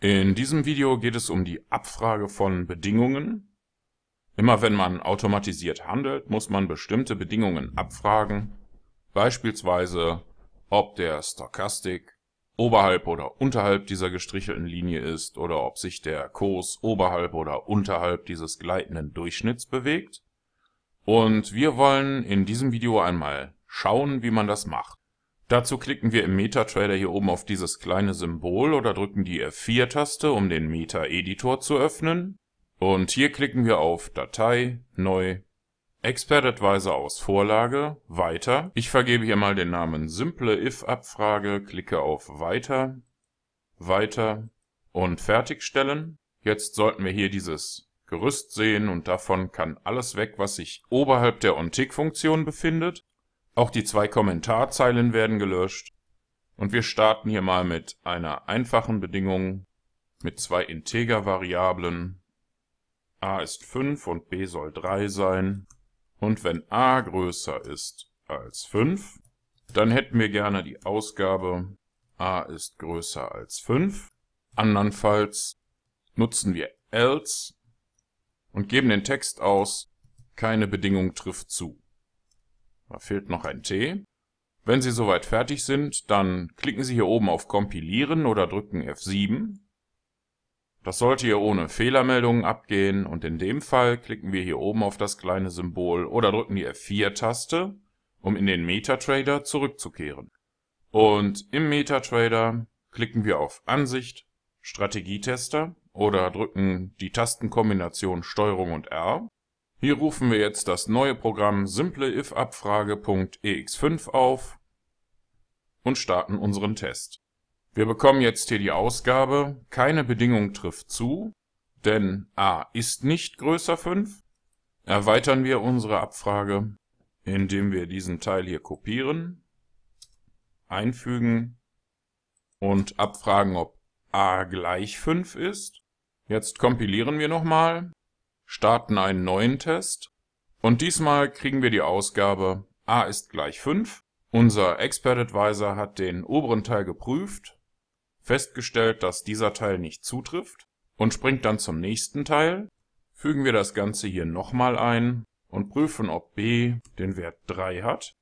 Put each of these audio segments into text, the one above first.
In diesem Video geht es um die Abfrage von Bedingungen. Immer wenn man automatisiert handelt, muss man bestimmte Bedingungen abfragen, beispielsweise ob der Stochastik oberhalb oder unterhalb dieser gestrichelten Linie ist oder ob sich der Kurs oberhalb oder unterhalb dieses gleitenden Durchschnitts bewegt. Und wir wollen in diesem Video einmal schauen, wie man das macht. Dazu klicken wir im MetaTrader hier oben auf dieses kleine Symbol oder drücken die F4-Taste, um den Meta-Editor zu öffnen. Und hier klicken wir auf Datei, Neu, Expert Advisor aus Vorlage, Weiter. Ich vergebe hier mal den Namen Simple If-Abfrage, klicke auf Weiter, Weiter und Fertigstellen. Jetzt sollten wir hier dieses Gerüst sehen und davon kann alles weg, was sich oberhalb der OnTick-Funktion befindet. Auch die zwei Kommentarzeilen werden gelöscht. Und wir starten hier mal mit einer einfachen Bedingung mit zwei Integer-Variablen. a ist 5 und b soll 3 sein. Und wenn a größer ist als 5, dann hätten wir gerne die Ausgabe a ist größer als 5. Andernfalls nutzen wir else und geben den Text aus, keine Bedingung trifft zu. Da fehlt noch ein T. Wenn Sie soweit fertig sind, dann klicken Sie hier oben auf Kompilieren oder drücken F7. Das sollte hier ohne Fehlermeldungen abgehen und in dem Fall klicken wir hier oben auf das kleine Symbol oder drücken die F4-Taste, um in den MetaTrader zurückzukehren. Und im MetaTrader klicken wir auf Ansicht, Strategietester oder drücken die Tastenkombination STRG und R hier rufen wir jetzt das neue Programm simpleifabfrage.ex5 auf und starten unseren Test. Wir bekommen jetzt hier die Ausgabe, keine Bedingung trifft zu, denn a ist nicht größer 5. Erweitern wir unsere Abfrage, indem wir diesen Teil hier kopieren, einfügen und abfragen, ob a gleich 5 ist. Jetzt kompilieren wir nochmal starten einen neuen Test und diesmal kriegen wir die Ausgabe a ist gleich 5. Unser Expert Advisor hat den oberen Teil geprüft, festgestellt, dass dieser Teil nicht zutrifft und springt dann zum nächsten Teil. Fügen wir das Ganze hier nochmal ein und prüfen, ob b den Wert 3 hat.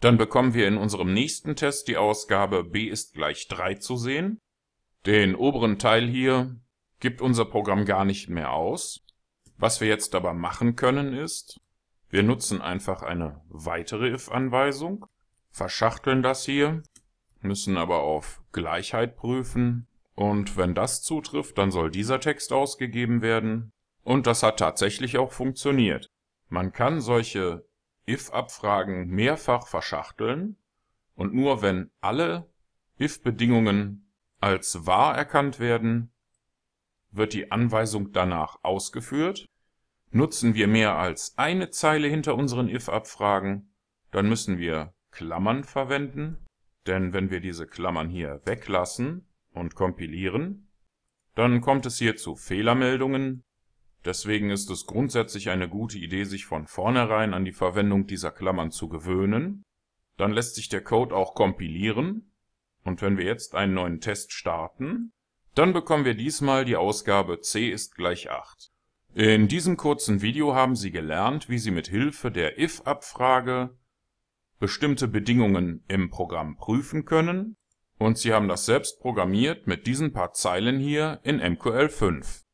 Dann bekommen wir in unserem nächsten Test die Ausgabe b ist gleich 3 zu sehen. Den oberen Teil hier gibt unser Programm gar nicht mehr aus, was wir jetzt aber machen können ist, wir nutzen einfach eine weitere if-Anweisung, verschachteln das hier, müssen aber auf Gleichheit prüfen und wenn das zutrifft, dann soll dieser Text ausgegeben werden. Und das hat tatsächlich auch funktioniert. Man kann solche if-Abfragen mehrfach verschachteln und nur wenn alle if-Bedingungen als wahr erkannt werden, wird die Anweisung danach ausgeführt. Nutzen wir mehr als eine Zeile hinter unseren if-Abfragen, dann müssen wir Klammern verwenden, denn wenn wir diese Klammern hier weglassen und kompilieren, dann kommt es hier zu Fehlermeldungen. Deswegen ist es grundsätzlich eine gute Idee, sich von vornherein an die Verwendung dieser Klammern zu gewöhnen. Dann lässt sich der Code auch kompilieren. Und wenn wir jetzt einen neuen Test starten, dann bekommen wir diesmal die Ausgabe c ist gleich 8. In diesem kurzen Video haben Sie gelernt, wie Sie mit Hilfe der if-Abfrage bestimmte Bedingungen im Programm prüfen können und Sie haben das selbst programmiert mit diesen paar Zeilen hier in MQL5